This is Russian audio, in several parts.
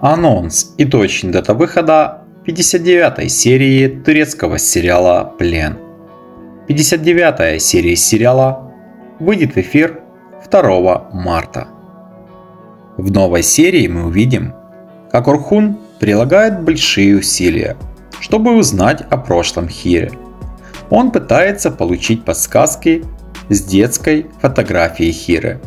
Анонс и точная дата выхода 59 серии турецкого сериала «Плен». 59 серия сериала выйдет в эфир 2 марта. В новой серии мы увидим, как Орхун прилагает большие усилия, чтобы узнать о прошлом Хире. Он пытается получить подсказки с детской фотографией Хиры.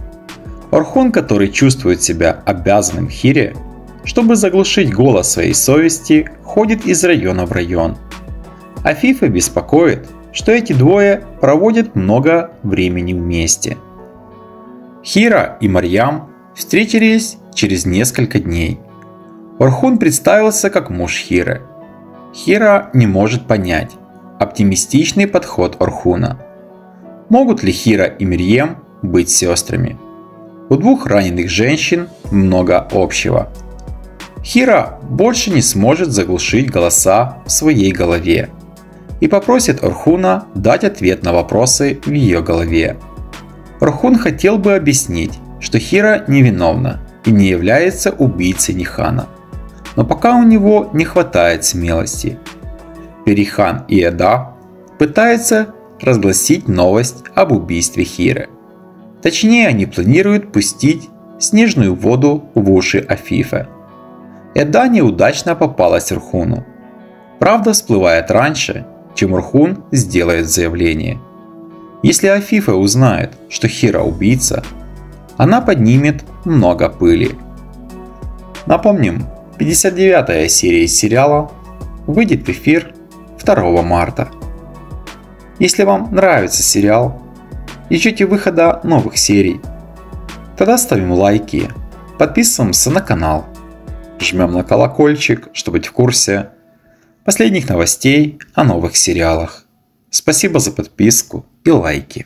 Орхун, который чувствует себя обязанным Хире, чтобы заглушить голос своей совести, ходит из района в район. А Фифа беспокоит, что эти двое проводят много времени вместе. Хира и Марьям встретились через несколько дней. Орхун представился как муж Хиры. Хира не может понять оптимистичный подход Орхуна. Могут ли Хира и Мирьем быть сестрами? У двух раненых женщин много общего – Хира больше не сможет заглушить голоса в своей голове и попросит Орхуна дать ответ на вопросы в ее голове. Орхун хотел бы объяснить, что Хира невиновна и не является убийцей Нихана, но пока у него не хватает смелости. Перихан и Эда пытаются разгласить новость об убийстве Хиры. Точнее, они планируют пустить снежную воду в уши Афифа. Эда неудачно попалась Рхуну. Правда всплывает раньше, чем Рхун сделает заявление. Если Афифа узнает, что Хира убийца, она поднимет много пыли. Напомним, 59-я серия сериала выйдет в эфир 2 марта. Если вам нравится сериал и ждете выхода новых серий, тогда ставим лайки, подписываемся на канал жмем на колокольчик, чтобы быть в курсе последних новостей о новых сериалах. Спасибо за подписку и лайки.